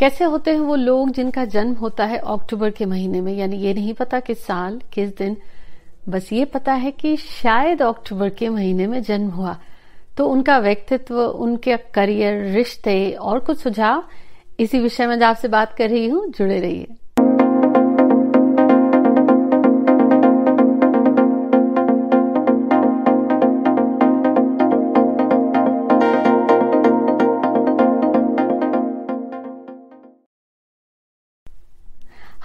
कैसे होते हैं वो लोग जिनका जन्म होता है अक्टूबर के महीने में? यानी ये नहीं पता किस साल, किस दिन, बस ये पता है कि शायद अक्टूबर के महीने में जन्म हुआ। तो उनका व्यक्तित्व, उनके करियर, रिश्ते और कुछ सुझाव इसी विषय में आपसे बात कर रही हूँ। जुड़े रहिए।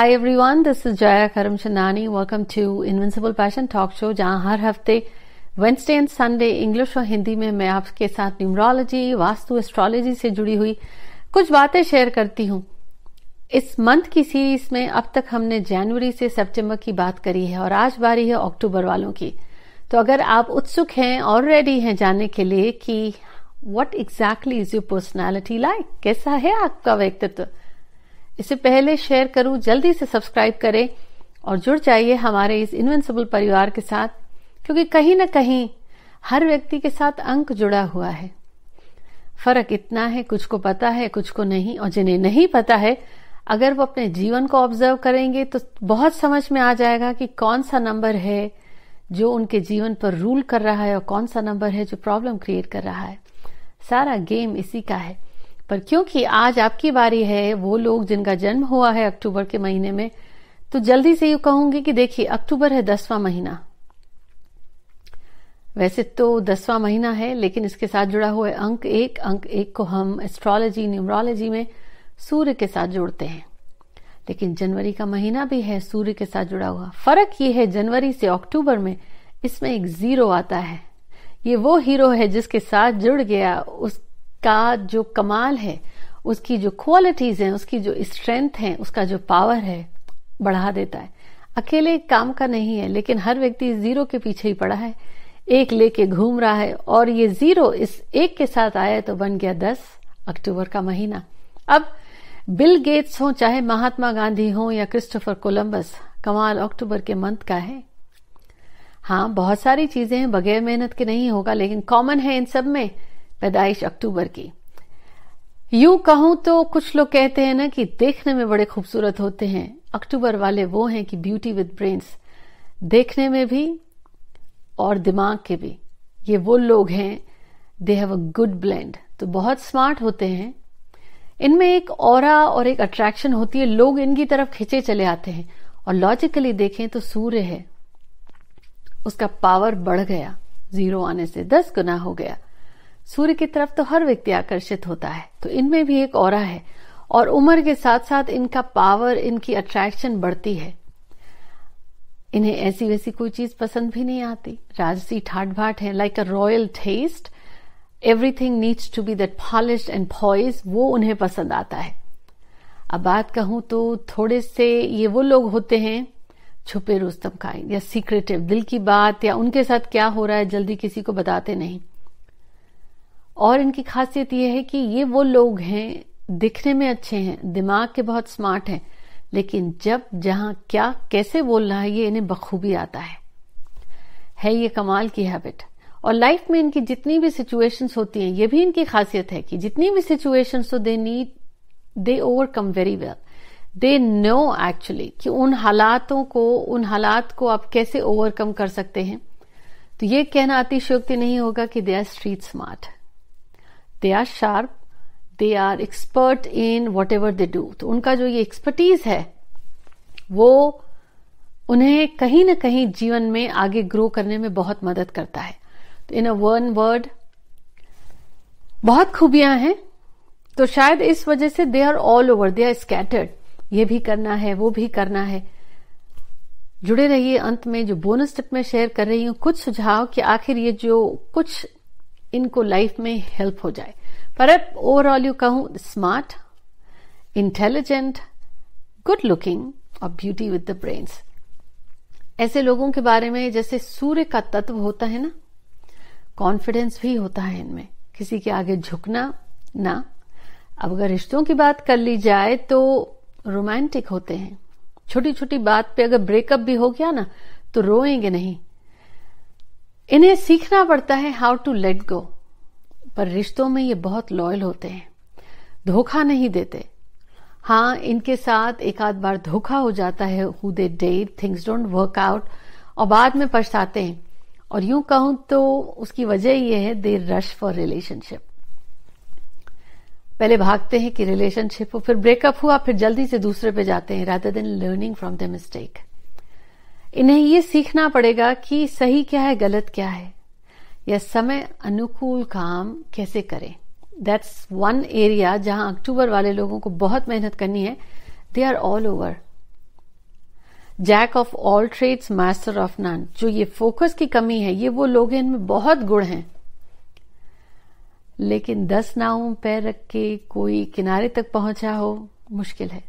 Hi everyone, this is Jaya Karamchandani. Welcome to Invincible Passion Talk Show जहाँ हर हफ़्ते वेंसडे एंड संडे इंग्लिश और हिंदी में मैं आपके साथ न्यूमरोलॉजी वास्तु एस्ट्रोलॉजी से जुड़ी हुई कुछ बातें शेयर करती हूँ। इस मंथ की सीरीज़ में अब तक हमने जनवरी से सितंबर की बात करी है और आज बारी है अक्टूबर वालों की। तो अगर आप उत्सुक हैं और रेडी हैं जानने के लिए कि what exactly is your personality like कैसा है आपका व्यक्तित्व? इससे पहले शेयर करूँ, जल्दी से सब्सक्राइब करें और जुड़ जाइए हमारे इस इनविंसिबल परिवार के साथ, क्योंकि कहीं ना कहीं हर व्यक्ति के साथ अंक जुड़ा हुआ है। फ़र्क इतना है, कुछ को पता है, कुछ को नहीं, और जिन्हें नहीं पता है, अगर वो अपने जीवन को ऑब्ज़र्व करेंगे तो बहुत समझ में आ जाएगा कि कौन सा नंबर है जो उनके जीवन पर रूल कर रहा है और कौन सा नंबर है जो प्रॉब्लम क्रिएट कर रहा है। सारा गेम इसी का है। पर क्योंकि आज आपकी बारी है, वो लोग जिनका जन्म हुआ है अक्टूबर के महीने में तो जल्दी से यू कहूँगी कि देखिए, अक्टूबर है दसवां महीना। वैसे तो दसवां महीना है, लेकिन इसके साथ जुड़ा हुआ अंक एक। अंक एक को हम एस्ट्रोलॉजी न्यूमरोलॉजी में सूर्य के साथ जोड़ते हैं। लेकिन जनवरी का महीना भी है, सूर्य के साथ जुड़ा हुआ। फ़र्क ये है, जनवरी से अक्टूबर में इसमें एक ज़ीरो आता है। ये वो हीरो है जिसके साथ जुड़ गया, उस का जो कमाल है, उसकी जो क्वालिटीज हैं, उसकी जो स्ट्रेंथ है, उसका जो पावर है, बढ़ा देता है। अकेले काम का नहीं है, लेकिन हर व्यक्ति ज़ीरो के पीछे ही पड़ा है। एक लेके घूम रहा है और ये ज़ीरो इस एक के साथ आया तो बन गया दस अक्टूबर का महीना। अब बिल गेट्स हो, चाहे महात्मा गांधी हो या क्रिस्टोफर कोलंबस, कमाल अक्टूबर के मंथ का है। हाँ बहुत सारी चीज़ें हैं, बगैर मेहनत के नहीं होगा, लेकिन कॉमन है इन सब में। पैदाइश अक्टूबर की। यूँ कहूँ तो कुछ लोग कहते हैं ना कि देखने में बड़े खूबसूरत होते हैं। अक्टूबर वाले वो हैं कि ब्यूटी विद ब्रेन्स देखने में भी और दिमाग के भी। ये वो लोग हैं। They have a good blend तो बहुत स्मार्ट होते हैं। इनमें एक और और एक अट्रैक्शन होती है। लोग इनकी तरफ़ खिंचे चले आते हैं। और लॉजिकली देखें तो सूर्य है। उसका पावर बढ़ गया। ज़ीरो आने से दस गुना हो गया। सूर्य की तरफ़ तो हर व्यक्ति आकर्षित होता है तो इनमें भी एक और है। और उम्र के साथ साथ इनका पावर इनकी अट्रैक्शन बढ़ती है। इन्हें ऐसी वैसी कोई चीज़ पसंद भी नहीं आती। राजसी ठाट भाट है like a royal taste everything needs to be that polish and poise वो उन्हें पसंद आता है। अब बात कहूँ तो थोड़े से ये वो लोग होते हैं, छुपे रुस्तम का या सीक्रेटिव दिल की बात, या उनके साथ क्या हो रहा है, जल्दी किसी को बताते नहीं। और इनकी खासियत यह है कि ये वो लोग हैं, दिखने में अच्छे हैं, दिमाग के बहुत स्मार्ट हैं, लेकिन जब, जहाँ, क्या, कैसे बोलना है ये इन्हें बखूबी आता है। है ये कमाल की हैबिट और लाइफ में इनकी जितनी भी सिचुएशंस होती हैं, ये भी इनकी खासियत है कि जितनी भी सिचुएशंस तो they need they overcome very well they know actually कि उन हालातों को, उन हालात को आप कैसे ओवरकम कर सकते हैं। तो ये कहना अतिशयोक्ति नहीं होगा कि they are street smart they are sharp they are expert in whatever they do तो उनका जो ये एक्सपर्टीज है, वो उन्हें कहीं ना कहीं जीवन में आगे ग्रो करने में बहुत मदद करता है। तो इन अ वन वर्ड बहुत खूबियाँ हैं। तो शायद इस वजह से they are all over they are scattered ये भी करना है, वो भी करना है। जुड़े रहिए अंत में, जो बोनस टिप में शेयर कर रही हूँ, कुछ सुझाव कि आखिर ये जो कुछ इनको लाइफ में हेल्प हो जाए। पर अब ओवरऑल यू कहूँ स्मार्ट इंटेलिजेंट गुड लुकिंग और ब्यूटी विद द ब्रेन्स ऐसे लोगों के बारे में जैसे सूर्य का तत्व होता है ना कॉन्फिडेंस भी होता है इनमें। किसी के आगे झुकना ना। अब अगर रिश्तों की बात कर ली जाए तो रोमांटिक होते हैं। छोटी छोटी बात पे अगर ब्रेकअप भी हो गया ना तो रोएँगे नहीं। इन्हें सीखना पड़ता है हाउ टू लेट गो पर रिश्तों में ये बहुत लॉयल होते हैं। धोखा नहीं देते। हाँ इनके साथ एक आध बार धोखा हो जाता है who they date things don't work out और बाद में पछताते हैं। और यूँ कहूँ तो उसकी वजह यह है दे रश फॉर रिलेशनशिप पहले भागते हैं कि रिलेशनशिप हो, फिर ब्रेकअप हुआ, फिर जल्दी से दूसरे पे जाते हैं rather than learning from the mistake इन्हें ये सीखना पड़ेगा कि सही क्या है, गलत क्या है। या समय अनुकूल काम कैसे करें। दैट्स वन एरिया जहाँ अक्टूबर वाले लोगों को बहुत मेहनत करनी है। They are all over jack of all trades master of none जो ये फोकस की कमी है, ये वो लोग हैं, इनमें बहुत गुण हैं। लेकिन दस नाव पैर रख के कोई किनारे तक पहुँचा हो, मुश्किल है।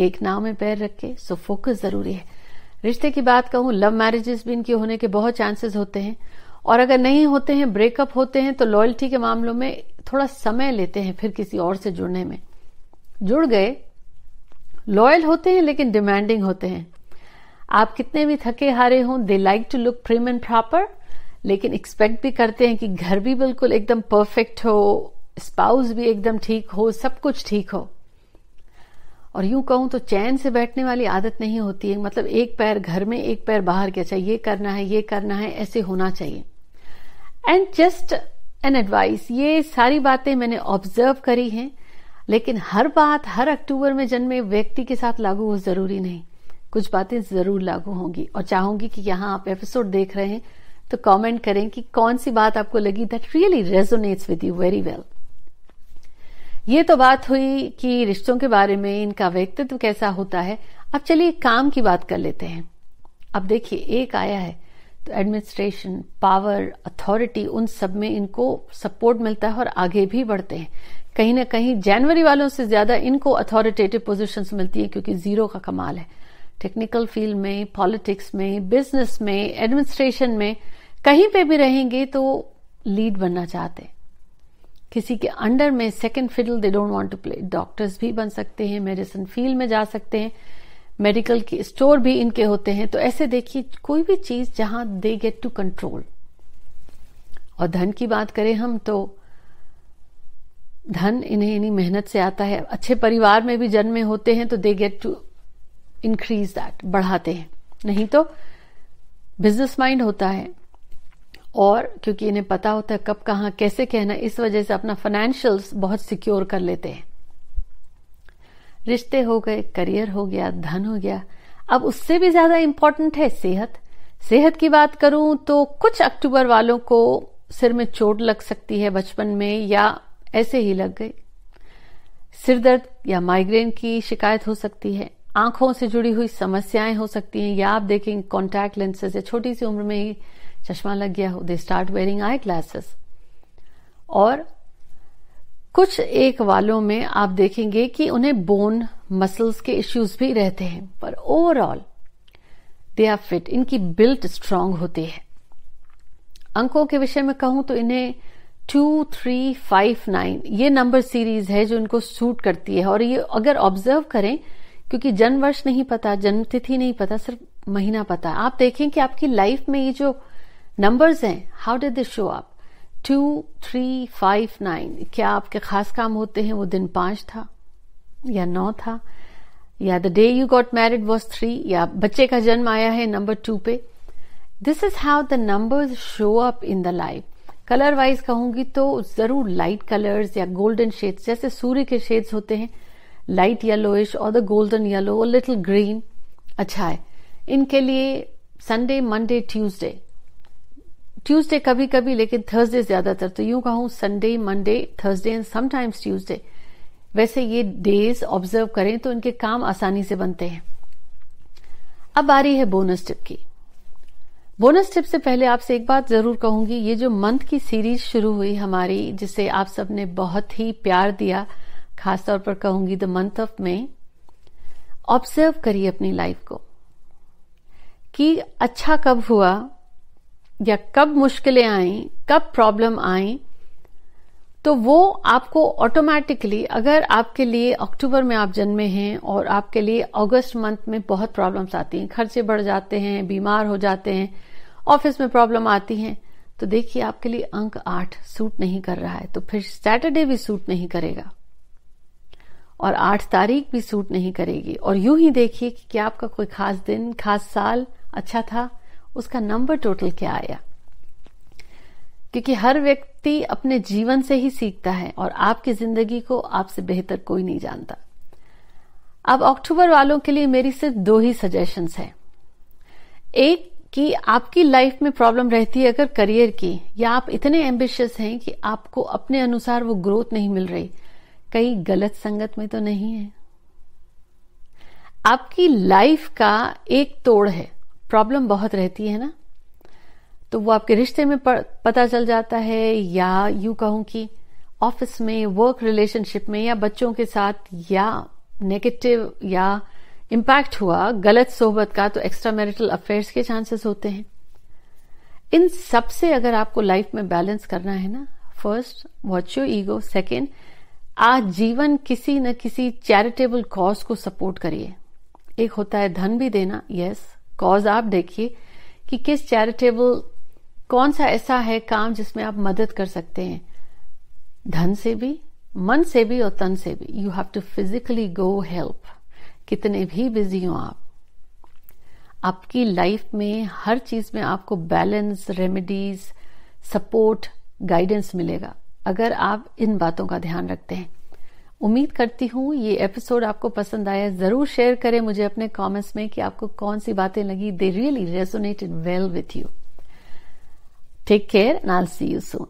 एक नाव में पैर रख के सो फोकस ज़रूरी है। रिश्ते की बात कहूँ लव मैरिजेस भी इनके होने के बहुत चांसेस होते हैं। और अगर नहीं होते हैं ब्रेकअप होते हैं तो लॉयल्टी के मामलों में थोड़ा समय लेते हैं फिर किसी और से जुड़ने में। जुड़ गए लॉयल होते हैं, लेकिन डिमांडिंग होते हैं। आप कितने भी थके हारे हों they like to look prim and proper लेकिन एक्सपेक्ट भी करते हैं कि घर भी बिल्कुल एकदम परफेक्ट हो स्पाउस भी एकदम ठीक हो, सब कुछ ठीक हो। और यूँ कहूँ तो चैन से बैठने वाली आदत नहीं होती है। मतलब एक पैर घर में, एक पैर बाहर क्या चाहिए ये करना है, ये करना है, ऐसे होना चाहिए। एंड जस्ट एन एडवाइस ये सारी बातें मैंने ऑब्ज़र्व करी हैं, लेकिन हर बात, हर अक्टूबर में जन्मे व्यक्ति के साथ लागू हो ज़रूरी नहीं। कुछ बातें ज़रूर लागू होंगी। और चाहूँगी कि यहाँ आप एपिसोड देख रहे हैं तो कमेंट करें कि कौन सी बात आपको लगी that really resonates with you very well ये तो बात हुई कि रिश्तों के बारे में, इनका व्यक्तित्व कैसा होता है। अब चलिए काम की बात कर लेते हैं। अब देखिए, एक आया है तो एडमिनिस्ट्रेशन पावर अथॉरिटी उन सब में इनको सपोर्ट मिलता है और आगे भी बढ़ते हैं। कहीं ना कहीं जनवरी वालों से ज़्यादा इनको अथॉरिटेटिव पोजीशंस मिलती है क्योंकि ज़ीरो का कमाल है। टेक्निकल फ़ील्ड में पॉलिटिक्स में बिज़नेस में एडमिनिस्ट्रेशन में कहीं पे भी रहेंगे तो लीड बनना चाहते हैं। किसी के अंडर में second fiddle they don't want to play doctors भी बन सकते हैं मेडिसिन फ़ील्ड में जा सकते हैं मेडिकल की स्टोर भी इनके होते हैं। तो ऐसे देखिए, कोई भी चीज़ जहाँ दे गेट टू कंट्रोल और धन की बात करें हम तो धन इन्हें इन्हीं मेहनत से आता है। अच्छे परिवार में भी जन्मे होते हैं तो they get to increase that बढ़ाते हैं। नहीं तो बिज़नेस माइंड होता है। और क्योंकि इन्हें पता होता है कब कहा कैसे कहना इस वजह से अपना फाइनेंशियल्स बहुत सिक्योर कर लेते हैं। रिश्ते हो गए करियर हो गया, धन हो गया। अब उससे भी ज़्यादा इंपॉर्टेंट है सेहत। सेहत की बात करूँ तो कुछ अक्टूबर वालों को सिर में चोट लग सकती है बचपन में या ऐसे ही लग गई। सिर दर्द या माइग्रेन की शिकायत हो सकती है। आँखों से जुड़ी हुई समस्याएँ हो सकती हैं या आप देखेंगे कॉन्टैक्ट लेंसेज या छोटी सी उम्र में ही चश्मा लग गया हो they start wearing eye glasses और कुछ एक वालों में आप देखेंगे कि उन्हें बोन मसल्स के इश्यूज़ भी रहते हैं, पर ओवरऑल दे आर फिट इनकी बिल्ट स्ट्रांग होती है। अंकों के विषय में कहूँ तो इन्हें टू थ्री फाइव नाइन ये नंबर सीरीज़ है जो इनको सूट करती है। और ये अगर ऑब्ज़र्व करें, क्योंकि जन्म वर्ष नहीं पता जन्म तिथि नहीं पता, सिर्फ़ महीना पता आप देखें कि आपकी लाइफ में ये जो नंबर्स हैं. How did this show up two three five nine क्या आपके खास काम होते हैं? वो दिन पाँच था, या नौ था, या the day you got married was three या बच्चे का जन्म आया है नंबर टू पे. This is how the numbers show up in the life colour wise कहूँगी तो ज़रूर लाइट कलर्स या गोल्डन शेड्स जैसे सूर्य के शेड्स होते हैं लाइट येलोइश और द गोल्डन येलो और लिटिल ग्रीन अच्छा है. इनके लिए संडे मंडे ट्यूसडे ट्यूसडे कभी कभी लेकिन थर्सडे ज़्यादातर। तो यूँ कहूँ Sunday Monday Thursday and sometimes Tuesday वैसे ये डेज़ ऑब्ज़र्व करें तो इनके काम आसानी से बनते हैं। अब आ रही है बोनस टिप की। बोनस टिप से पहले आपसे एक बात ज़रूर कहूँगी, ये जो मंथ की सीरीज़ शुरू हुई हमारी, जिसे आप सबने बहुत ही प्यार दिया, खासतौर पर कहूँगी the month of May observe करिए अपनी लाइफ को कि अच्छा कब हुआ या कब मुश्किलें आई, कब प्रॉब्लम आई तो वो आपको ऑटोमेटिकली अगर आपके लिए अक्टूबर में आप जन्मे हैं और आपके लिए अगस्त मंथ में बहुत प्रॉब्लम्स आती हैं, खर्चे बढ़ जाते हैं, बीमार हो जाते हैं ऑफ़िस में प्रॉब्लम आती हैं तो देखिए आपके लिए अंक आठ सूट नहीं कर रहा है तो फिर सैटरडे भी सूट नहीं करेगा। और आठ तारीख भी सूट नहीं करेगी। और यूँ ही देखिए कि क्या आपका कोई खास दिन, खास साल अच्छा था? उसका नंबर टोटल क्या आया? क्योंकि हर व्यक्ति अपने जीवन से ही सीखता है और आपकी ज़िंदगी को आपसे बेहतर कोई नहीं जानता। अब अक्टूबर वालों के लिए मेरी सिर्फ़ दो ही सजेशंस है। एक, कि आपकी लाइफ में प्रॉब्लम रहती है अगर करियर की, या आप इतने एम्बिशियस हैं कि आपको अपने अनुसार वो ग्रोथ नहीं मिल रही। कहीं गलत संगत में तो नहीं है। आपकी लाइफ का एक तोड़ है। प्रॉब्लम बहुत रहती है ना? तो वो आपके रिश्ते में पता चल जाता है, या यू कहूँ कि ऑफ़िस में वर्क रिलेशनशिप में, या बच्चों के साथ, या नेगेटिव या इम्पैक्ट हुआ, गलत सोहबत का तो एक्स्ट्रा मैरिटल अफेयर्स के चांसेस होते हैं। इन सबसे अगर आपको लाइफ में बैलेंस करना है ना first watch your ego second आज जीवन किसी न किसी चैरिटेबल कॉज को सपोर्ट करिए। एक होता है धन भी देना यस कॉज आप देखिए कि किस चैरिटेबल कौन सा ऐसा है काम जिसमें आप मदद कर सकते हैं? धन से भी, मन से भी और तन से भी। You have to physically go help कितने भी बिज़ी हो आप। आपकी लाइफ में, हर चीज़ में आपको बैलेंस रेमेडीज सपोर्ट गाइडेंस मिलेगा। अगर आप इन बातों का ध्यान रखते हैं उम्मीद करती हूँ ये एपिसोड आपको पसंद आया, ज़रूर शेयर करें मुझे अपने कमेंट्स में कि आपको कौन सी बातें लगी। They really resonated well with you take care and I see you soon